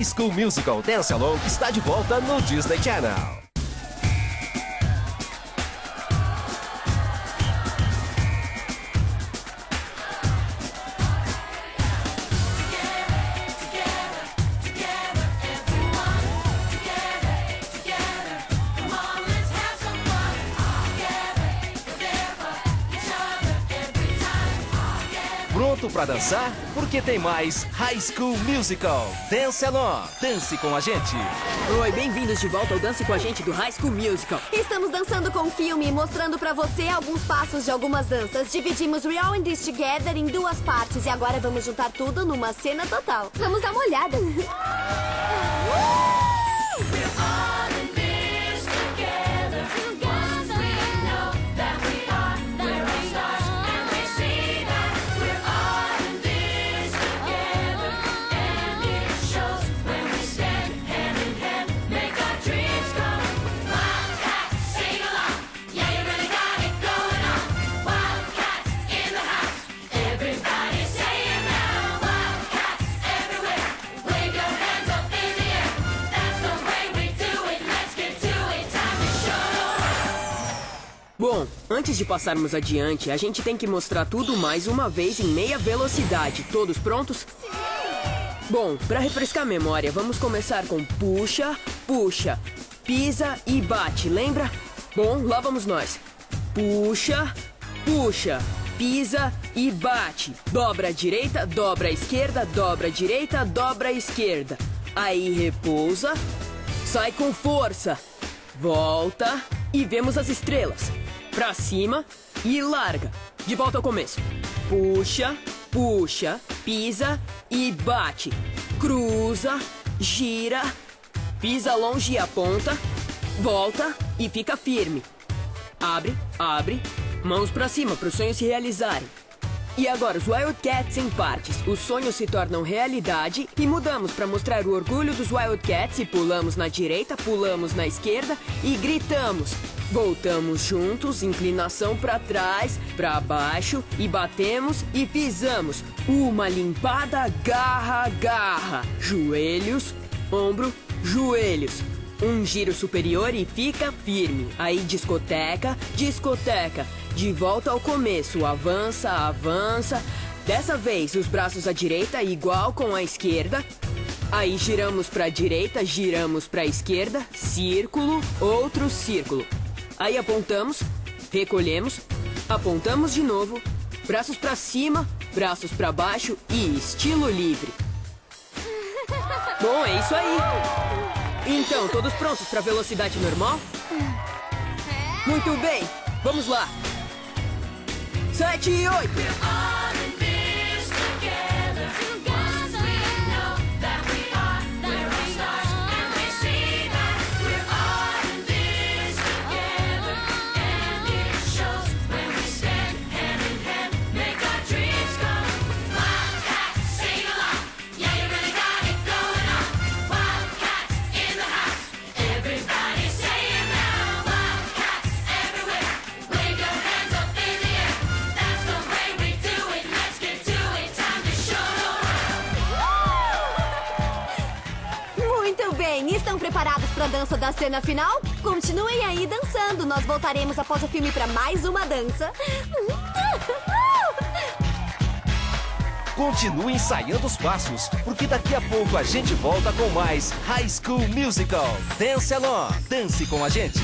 High School Musical Dance Along está de volta no Disney Channel. Pronto pra dançar? Porque tem mais High School Musical. Dance Along. Dance com a gente. Oi, bem-vindos de volta ao Dance com a gente do High School Musical. Estamos dançando com o filme e mostrando pra você alguns passos de algumas danças. Dividimos All in This Together em duas partes e agora vamos juntar tudo numa cena total. Vamos dar uma olhada. Bom, antes de passarmos adiante, a gente tem que mostrar tudo mais uma vez em meia velocidade. Todos prontos? Bom, para refrescar a memória, vamos começar com puxa, puxa, pisa e bate, lembra? Bom, lá vamos nós. Puxa, puxa, pisa e bate. Dobra a direita, dobra a esquerda, dobra a direita, dobra a esquerda. Aí repousa, sai com força, volta e vemos as estrelas. Pra cima e larga. De volta ao começo. Puxa, puxa, pisa e bate. Cruza, gira, pisa longe e aponta, volta e fica firme. Abre, abre, mãos pra cima para os sonhos se realizarem. E agora, os Wildcats em partes. Os sonhos se tornam realidade e mudamos para mostrar o orgulho dos Wildcats e pulamos na direita, pulamos na esquerda e gritamos. Voltamos juntos, inclinação para trás, para baixo e batemos e pisamos. Uma limpada garra, garra. Joelhos, ombro, joelhos. Um giro superior e fica firme. Aí discoteca, discoteca. De volta ao começo, avança, avança. Dessa vez, os braços à direita igual com a esquerda. Aí giramos para a direita, giramos para a esquerda, círculo, outro círculo. Aí apontamos, recolhemos, apontamos de novo, braços para cima, braços para baixo e estilo livre. Bom, é isso aí. Então, todos prontos para velocidade normal? Muito bem, vamos lá. Sete e oito. Estão preparados para a dança da cena final? Continuem aí dançando. Nós voltaremos após o filme para mais uma dança. Continue ensaiando os passos, porque daqui a pouco a gente volta com mais High School Musical. Dance Along. Dance com a gente.